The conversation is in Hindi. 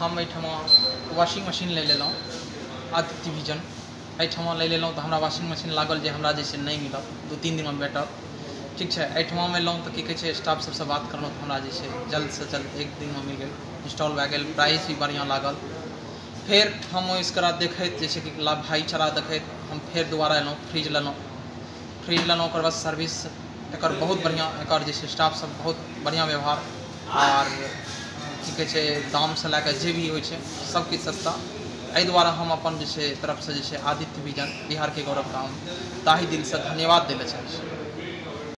हम एहिठमा वॉशिंग मशीन ले लेलहुँ, आदित्य विजन एहिठमा ले लेलहुँ तऽ हमरा वॉशिंग मशीन लागल जे हमरा जे छै नहि मिलत, दू तीन दिनमे भेटत ठीक छै, एहिठमा एलहुँ तऽ की कहै छै स्टाफ सबसँ बात करलहुँ तऽ हमरा जे छै, जल्दसँ जल्द एक दिनमे मिल गेल इंस्टॉल भए गेल प्राइस भी बढ़िआँ लागल। फेर हम इसकरा देखैत, जे छै कि लाभ भाईचारा देखैत, हम फेर दोबारा एलहुँ फ्रिज लेलहुँ। फ्रिज लेलहुँ, ओकर बाद सर्विस एकर बहुत बढ़िआँ, एकर जे छै स्टाफ सब बहुत बढ़िआँ व्यवहार। आर की कहै छै दामसँ लए कऽ जे भी होइ छै, सब सस्ता। एहि दुआरे हम अपन जे छै आदित्य विजन, बिहारके गौरवके हम ताहि दिलसँ धन्यवाद दै लए चाहै छी।